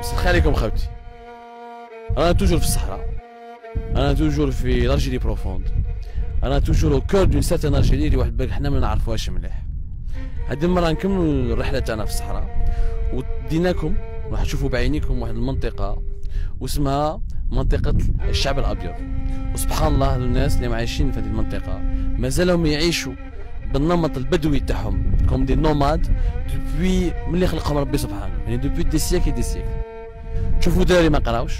بس خليكم خوتي أنا toujours في الصحراء. أنا toujours في l'Algérie profonde. أنا toujours au cœur d'une certaine Algérie اللي واحد بالك حنا ما نعرفوهاش مليح. هذه المرة نكملوا الرحلة تاعنا في الصحراء. وديناكم راح تشوفوا بعينيكم واحد المنطقة واسمها منطقة الشعب الأبيض. وسبحان الله الناس اللي عايشين في هذه المنطقة ما زالوا يعيشوا بالنمط البدوي تاعهم. comme des nomades depuis ملي خلقهم ربي سبحانه. يعني depuis des siècles des siècles شوفوا دراري ما قراوش.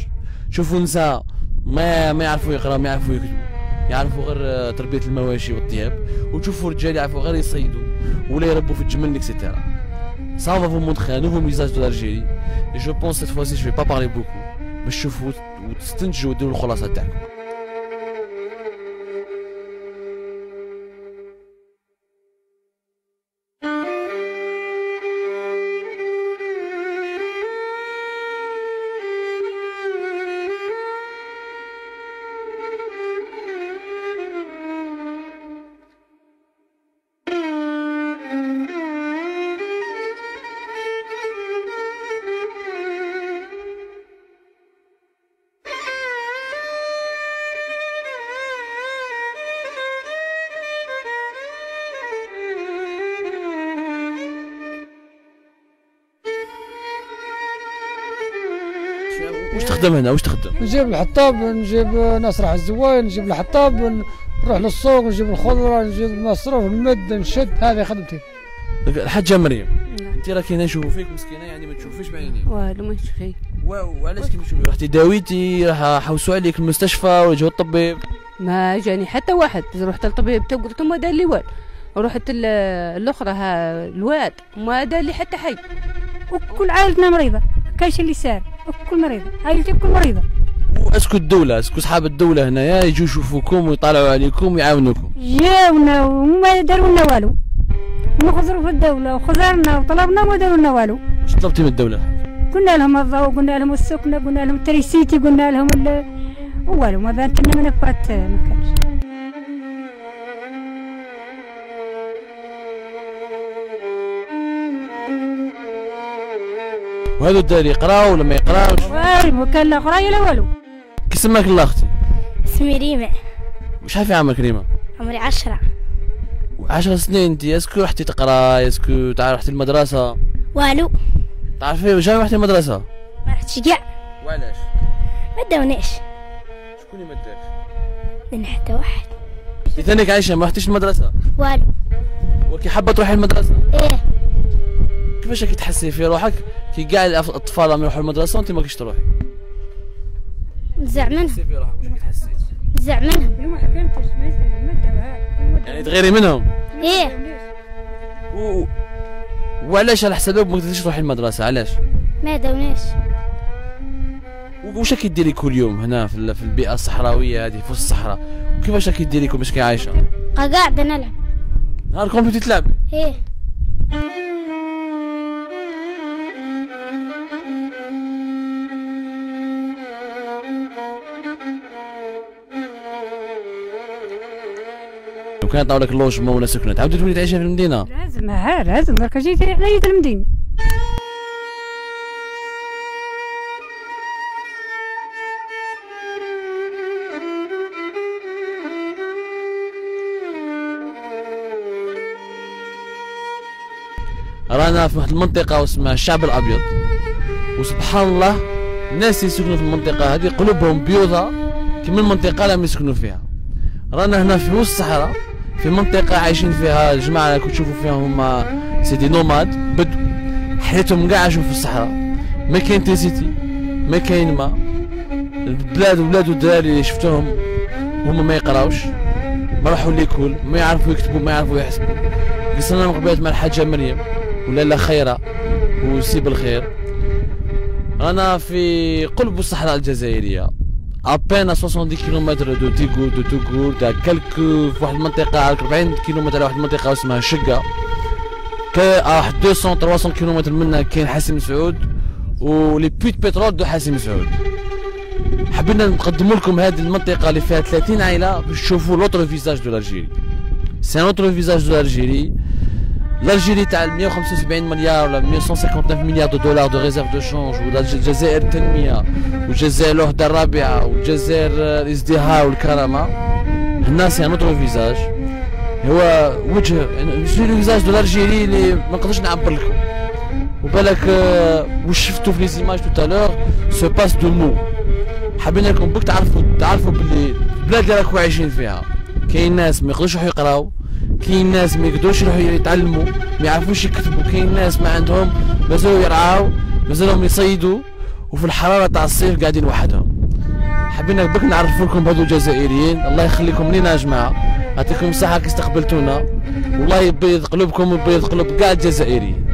شوفوا نساء ما ما يعرفوا يقراوا ما يعرفوا يكتبوا. يعرفوا غير تربية المواشي والطياب. وتشوفوا رجال يعرفوا غير يصيدوا. ولا يربوا في الجمل et cetera montrer un nouveau visage de l'Algérie. Et je pense cette fois-ci, je vais pas parler beaucoup. باش تشوفوا وتستنتجوا وديروا الخلاصه تاعكم وش تخدم هنا؟ وش تخدم؟ نجيب الحطاب نجيب ناس راح الزواين نجيب الحطاب نروح للسوق نجيب الخضرة نجيب المصروف نمد نشد هذه خدمتي. الحاجة مريم نعم. انت راكي هنا نشوفوا فيك مسكينة يعني ما تشوفيش بعينيك والو ما شي وعلاش كي تشوفي رحتي داويتي راح حوسوا عليك المستشفى جاو الطبيب ما جاني حتى واحد. رحت للطبيب تو قلت له ما دار لي والو. ورحت ال- الاخرى ها الواد ما دار لي حتى حي وكل عائلتنا مريضة. كاش اللي سار. وكل مريضة عائلتي كل مريضة. و est-ce que الدولة est-ce que أصحاب الدولة هنايا يجوا يشوفوكم ويطالعوا عليكم ويعاونوكم جاونا وما داروا لنا والو. نخزروا في الدولة وخزرنا وطلبنا وما داروا لنا والو. واش طلبتي من الدولة؟ قلنا لهم الضوء قلنا لهم السكنة قلنا لهم l'électricité قلنا لهم ال... والو ما بانت لنا منفات ما كانش. وهذو الدراري يقراو ولا ما يقراوش؟ والو وكان لا قراية لا والو كي سماك الله أختي؟ اسمي ريما وشحال في عمرك ريما؟ عمري عشرة عشر سنين أنت est-ce que رحتي تقرا est-ce que تعرف رحتي المدرسة والو تعرفي واش رحتي المدرسة؟ ما رحتش كاع وعلاش؟ ما داوناش شكون اللي ما داكش؟ لأن حتى واحد ثانيك عايشة ما رحتيش المدرسة والو وكي حابة تروحي المدرسة إيه كيفاش راكي تحسي في روحك؟ كي كاع الأطفال راهم يروحوا المدرسة وانت ما كيش تروحي؟ منهم. تحسي في روحك واش تحسي؟ نزع منهم. ما حكمتش ما يعني تغيري منهم؟ إيه. و... وعلاش على حسابك ما قدرتيش تروحي المدرسة؟ علاش؟ ما داوناش. واش راكي ديري كل يوم هنا في, ال- في البيئة الصحراوية هذه في وسط الصحراء؟ وكيفاش راكي ديري كل باش كي عايشة؟ قاعدة نلعب. نهار كومبيوتر تلعبي إيه. لو كان طاولك اللوجمون ولا سكنة تعاودي تولي تعيشي في المدينة. لازم ها لازم. درك جيت على يد المدينة. رانا في واحد المنطقة واسمها الشعب الأبيض. وسبحان الله الناس اللي يسكنوا في المنطقة هذه قلوبهم بيضة كما المنطقة اللي يسكنوا فيها. رانا هنا في وسط الصحراء. في منطقة عايشين فيها الجماعة اللي تشوفوا فيها هما سيدي نوماد بدو حياتهم كاع عاشوا في الصحراء. ما كاين تيسيتي ما كاين ما. البلاد ولاد والدراري اللي شفتهم هما ما يقراوش ما راحوا ليكول ما يعرفوا يكتبوا ما يعرفوا يحسبوا. قصرنا مقبلات مع الحاجة مريم ولا لا خيرة وسيب الخير. رانا في قلب الصحراء الجزائرية. ابين 70 كيلومتر دو تيغور دو توغور دا كالكو في واحد المنطقة على 40 كيلومتر على واحد المنطقة اسمها كا واحد 200 300 كيلومتر منها كاين حاسم سعود ولي بيت بترول دو حاسم سعود حبينا نقدم لكم هذه المنطقة اللي فيها 30 عائلة باش تشوفوا l'autre visage de l'Algérie c'est un autre visage de l'Algérie l'Algérie تاع 175 مليار ولا 159 مليار de dollars de réserves de change ولا الج- الجزائر التنميه والجزائر الوحده الرابعه والجزائر آه، الازدهار والكرامه هنا c'est un autre visage هو وجه c'est le visage de l'Algérie اللي ما نقدرش نعبر لكم وبالك آه، واش شفتوا في les images tout à l'heure se passe de mots حابين لكم برك تعرفوا تعرفوا باللي البلاد اللي راكم عايشين فيها كاين ناس ما يقدروش يقراو كاين ناس ما يقدروش يروحوا يتعلموا ما يعرفوش يكتبوا. كاين ناس ما عندهم مازالوا يرعاو مازالهم يصيدوا وفي الحرارة تاع الصيف قاعدين وحدهم. حبينا برك نعرفوا لكم بهذو الجزائريين. الله يخليكم لينا يا جماعة. يعطيكم الصحة كي استقبلتونا. والله يبيض قلوبكم ويبيض قلوب كاع الجزائريين.